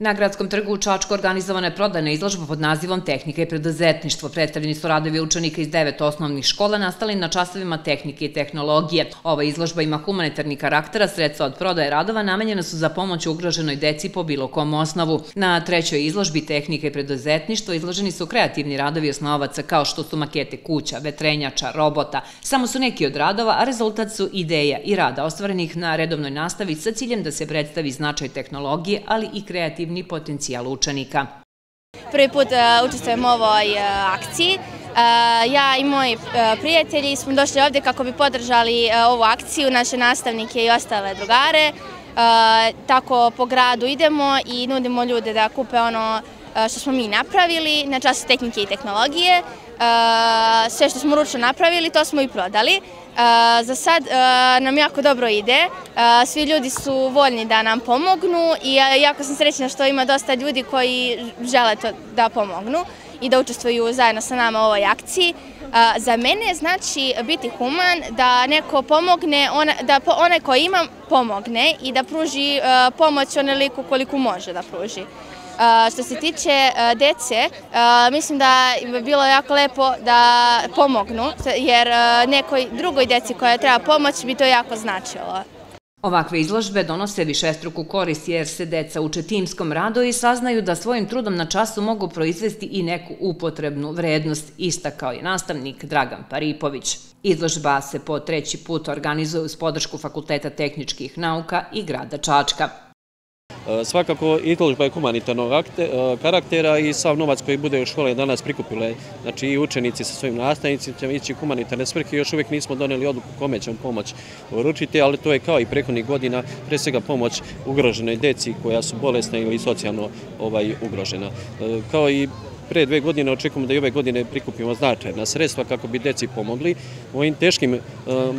Na gradskom trgu u Čačku organizovana je prodajna izložba pod nazivom Tehnika i preduzetništvo. Predstavljeni su radovi učenika iz devet osnovnih škola nastali na časovima tehnike i tehnologije. Ova izložba ima humanitarni karaktera, sredstva od prodaje radova namenjena su za pomoć ugroženoj deci po bilo kom osnovu. Na trećoj izložbi Tehnika i preduzetništvo izloženi su kreativni radovi osnovaca kao što su makete kuća, vetrenjača, robota. Samo su neki od radova, a rezultat su ideja i rada ostvarenih na redovnoj nastavi sa ciljem da se predstavi značaj tehnologije, ali i kreativ kreativni potencijal učenika. Prvi put e, učestvujem u ovoj e, akciji. E, ja i moji prijatelji smo došli ovdje kako bi podržali ovu akciju, naše nastavnike i ostale drugare. Tako po gradu idemo i nudimo ljude da kupe ono što smo mi napravili na času tehnike i tehnologije. Sve što smo ručno napravili, to smo i prodali. Za sad nam jako dobro ide, svi ljudi su voljni da nam pomognu i jako sam srećna što ima dosta ljudi koji žele to da pomognu i da učestvuju zajedno sa nama u ovoj akciji. Za mene znači biti human da neko pomogne, da onaj koji ima pomogne i da pruži pomoć onoliko koliko može da pruži. Što se tiče dece, mislim da bi bilo jako lepo da pomognu, jer nekoj drugoj deci koja treba pomoć bi to jako značilo. Ovakve izložbe donose višestruku korist jer se deca uče timskom radu i saznaju da svojim trudom na času mogu proizvesti i neku upotrebnu vrednost, istakao je nastavnik Dragan Paripović. Izložba se po treći put organizuje uz podršku Fakulteta tehničkih nauka i grada Čačka. Svakako izložba je humanitarnog e, karaktera i sav novac koji bude u škole danas prikupile, znači i učenici sa svojim nastavnicima će ići humanitarne svrhe. Još uvijek nismo doneli odluku kome ćemo pomoć uručiti, ali to je kao i prehodnih godina, pre svega pomoć ugroženoj deci koja su bolesna ili socijalno ovaj, ugrožena. E, kao i pre dve godine očekujemo da i ove godine prikupimo značajna sredstva kako bi deci pomogli u ovim teškim e,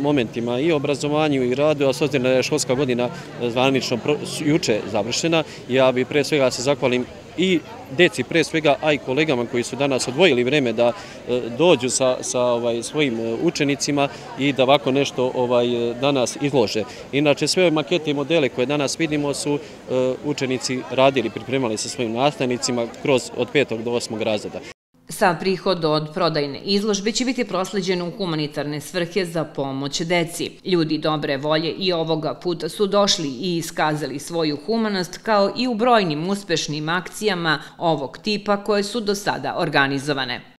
momentima i obrazovanju i radu, a s obzirom da je školska godina zvanično juče završena, ja bi pre svega se zahvalim i deci pre svega, a i kolegama koji su danas odvojili vreme da e, dođu sa ovaj, svojim e, učenicima i da ovako nešto ovaj, e, danas izlože. Inače, sve ove makete i modele koje danas vidimo su učenici radili, pripremali sa svojim nastavnicima kroz od petog do osmog razreda. Sa prihod od prodajne izložbe će biti prosleđen u humanitarne svrhe za pomoć deci. Ljudi dobre volje i ovoga puta su došli i iskazali svoju humanost kao i u brojnim uspešnim akcijama ovog tipa koje su do sada organizovane.